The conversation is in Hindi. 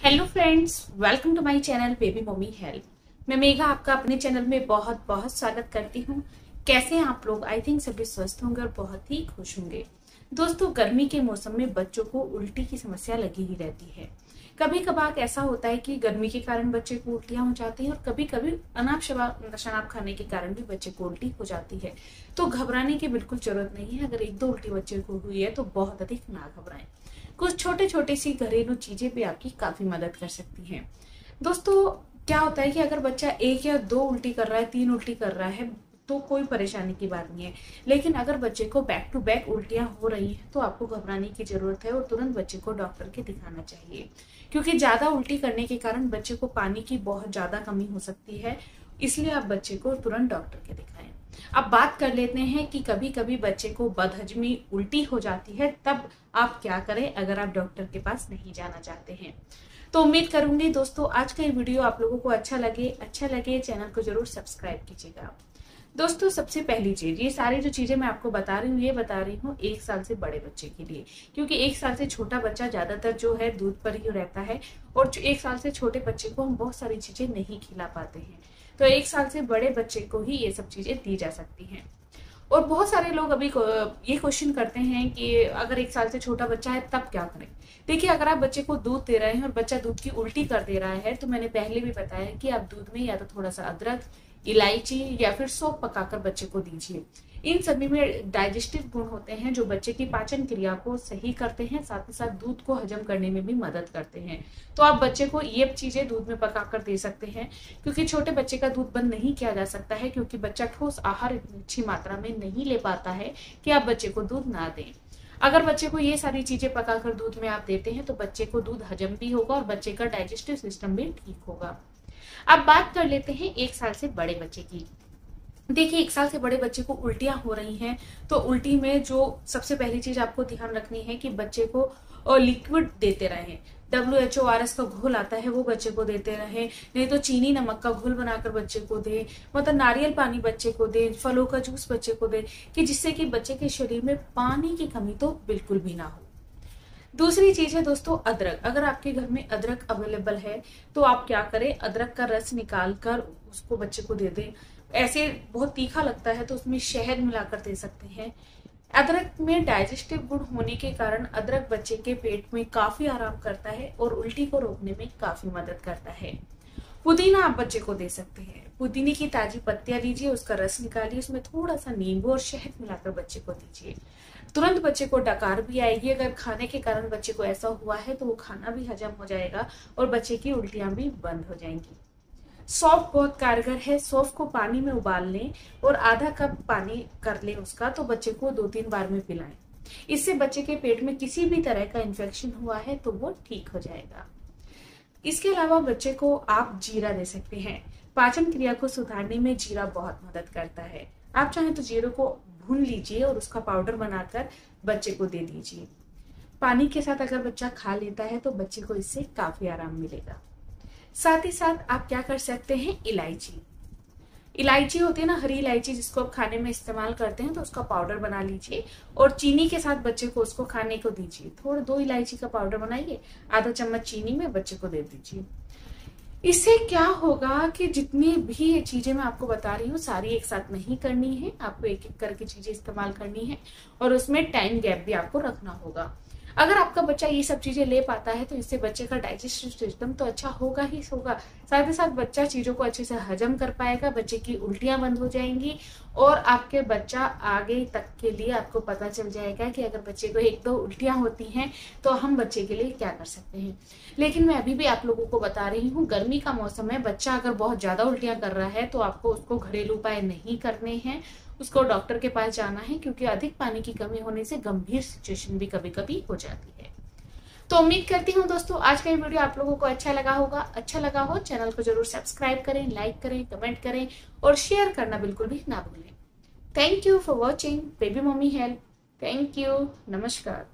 Hello friends welcome to my channel baby mummy help मैं मेघा आपका अपने चैनल में बहुत बहुत स्वागत करती हूँ। कैसे हैं आप लोग? आई थिंक सभी स्वस्थ होंगे और बहुत ही खुश होंगे। दोस्तों, गर्मी के मौसम में बच्चों को उल्टी की समस्या लगी ही रहती है। कभी कभार ऐसा होता है कि गर्मी के कारण बच्चे को उल्टियाँ हो जाती हैं और कभी कभी अनाप शनाब खाने के कारण भी बच्चे को उल्टी हो जाती है। तो घबराने की बिल्कुल ज़रूरत नहीं है। अगर एक दो उल्टी बच्चे को हुई है तो बहुत अधिक ना घबराएँ। कुछ छोटे छोटे सी घरेलू चीज़ें भी आपकी काफ़ी मदद कर सकती हैं। दोस्तों, क्या होता है कि अगर बच्चा एक या दो उल्टी कर रहा है, तीन उल्टी कर रहा है तो कोई परेशानी की बात नहीं है। लेकिन अगर बच्चे को बैक टू बैक उल्टियाँ हो रही हैं तो आपको घबराने की ज़रूरत है और तुरंत बच्चे को डॉक्टर के दिखाना चाहिए। क्योंकि ज़्यादा उल्टी करने के कारण बच्चे को पानी की बहुत ज़्यादा कमी हो सकती है, इसलिए आप बच्चे को तुरंत डॉक्टर के दिखाएँ। अब बात कर लेते हैं कि कभी कभी बच्चे को बदहजमी उल्टी हो जाती है, तब आप क्या करें अगर आप डॉक्टर के पास नहीं जाना चाहते हैं। तो उम्मीद करूँगी दोस्तों, आज का ये वीडियो आप लोगों को अच्छा लगे अच्छा लगे, चैनल को ज़रूर सब्सक्राइब कीजिएगा। दोस्तों, सबसे पहली चीज़, ये सारी जो चीज़ें मैं आपको बता रही हूँ, ये बता रही हूँ एक साल से बड़े बच्चे के लिए। क्योंकि एक साल से छोटा बच्चा ज़्यादातर जो है दूध पर ही रहता है और जो एक साल से छोटे बच्चे को हम बहुत सारी चीज़ें नहीं खिला पाते हैं। तो एक साल से बड़े बच्चे को ही ये सब चीज़ें दी जा सकती हैं। और बहुत सारे लोग अभी ये क्वेश्चन करते हैं कि अगर एक साल से छोटा बच्चा है, तब क्या करें? देखिए, अगर आप बच्चे को दूध दे रहे हैं और बच्चा दूध की उल्टी कर दे रहा है तो मैंने पहले भी बताया कि आप दूध में या तो थोड़ा सा अदरक इलायची या फिर सौंप पकाकर बच्चे को दीजिए। इन सभी में डाइजेस्टिव गुण होते हैं जो बच्चे की पाचन क्रिया को सही करते हैं, साथ ही साथ दूध को हजम करने में भी मदद करते हैं। तो आप बच्चे को ये चीज़ें दूध में पकाकर दे सकते हैं, क्योंकि छोटे बच्चे का दूध बंद नहीं किया जा सकता है, क्योंकि बच्चा ठोस आहार इतनी अच्छी मात्रा में नहीं ले पाता है कि आप बच्चे को दूध ना दें। अगर बच्चे को ये सारी चीज़ें पकाकर दूध में आप देते हैं तो बच्चे को दूध हजम भी होगा और बच्चे का डाइजेस्टिव सिस्टम भी ठीक होगा। अब बात कर लेते हैं एक साल से बड़े बच्चे की। देखिए, एक साल से बड़े बच्चे को उल्टियाँ हो रही हैं तो उल्टी में जो सबसे पहली चीज़ आपको ध्यान रखनी है कि बच्चे को लिक्विड देते रहे। W H O R S का घोल आता है, वो बच्चे को देते रहे। नहीं तो चीनी नमक का घोल बनाकर बच्चे को दे मतलब नारियल पानी बच्चे को दे, फलों का जूस बच्चे को दे, कि जिससे कि बच्चे के शरीर में पानी की कमी तो बिल्कुल भी ना हो। दूसरी चीज़ है दोस्तों, अदरक। अगर आपके घर में अदरक अवेलेबल है तो आप क्या करें? अदरक का रस निकाल कर उसको बच्चे को दे दें। ऐसे बहुत तीखा लगता है तो उसमें शहद मिलाकर दे सकते हैं। अदरक में डाइजेस्टिव गुड़ होने के कारण अदरक बच्चे के पेट में काफ़ी आराम करता है और उल्टी को रोकने में काफ़ी मदद करता है। पुदीना आप बच्चे को दे सकते हैं। पुदीने की ताजी पत्तियाँ लीजिए, उसका रस निकालिए, उसमें थोड़ा सा नींबू और शहद मिलाकर बच्चे को दीजिए। तुरंत बच्चे को डकार भी आएगी। अगर खाने के कारण बच्चे को ऐसा हुआ है तो वो खाना भी हजम हो जाएगा और बच्चे की उल्टियाँ भी बंद हो जाएँगी। सौंफ बहुत कारगर है। सौंफ को पानी में उबाल लें और आधा कप पानी कर लें उसका तो बच्चे को दो तीन बार में पिलाएँ। इससे बच्चे के पेट में किसी भी तरह का इन्फेक्शन हुआ है तो वो ठीक हो जाएगा। इसके अलावा बच्चे को आप जीरा दे सकते हैं। पाचन क्रिया को सुधारने में जीरा बहुत मदद करता है। आप चाहें तो ज़ीरो को भून लीजिए और उसका पाउडर बनाकर बच्चे को दे दीजिए। पानी के साथ अगर बच्चा खा लेता है तो बच्चे को इससे काफ़ी आराम मिलेगा। साथ ही साथ आप क्या कर सकते हैं? इलायची। इलायची होती है ना, हरी इलायची जिसको आप खाने में इस्तेमाल करते हैं तो उसका पाउडर बना लीजिए और चीनी के साथ बच्चे को उसको खाने को दीजिए। थोड़ा दो इलायची का पाउडर बनाइए, आधा चम्मच चीनी में बच्चे को दे दीजिए। इससे क्या होगा कि जितनी भी ये चीज़ें मैं आपको बता रही हूँ, सारी एक साथ नहीं करनी है, आपको एक एक करके चीज़ें इस्तेमाल करनी है और उसमें टाइम गैप भी आपको रखना होगा। अगर आपका बच्चा ये सब चीज़ें ले पाता है तो इससे बच्चे का डाइजेस्टिव सिस्टम तो अच्छा होगा ही होगा। साथ ही साथ बच्चा चीज़ों को अच्छे से हजम कर पाएगा, बच्चे की उल्टियाँ बंद हो जाएँगी, और आपके बच्चा आगे तक के लिए आपको पता चल जाएगा कि अगर बच्चे को एक दो उल्टियाँ होती हैं तो हम बच्चे के लिए क्या कर सकते हैं। लेकिन मैं अभी भी आप लोगों को बता रही हूँ, गर्मी का मौसम है, बच्चा अगर बहुत ज़्यादा उल्टियाँ कर रहा है तो आपको उसको घरेलू उपाय नहीं करने हैं। उसको डॉक्टर के पास जाना है क्योंकि अधिक पानी की कमी होने से गंभीर सिचुएशन भी कभी कभी हो जाती है। तो उम्मीद करती हूँ दोस्तों, आज का ये वीडियो आप लोगों को अच्छा लगा होगा। अच्छा लगा हो चैनल को ज़रूर सब्सक्राइब करें लाइक करें कमेंट करें और शेयर करना बिल्कुल भी ना भूलें। Thank you for watching baby mummy help thank you नमस्कार।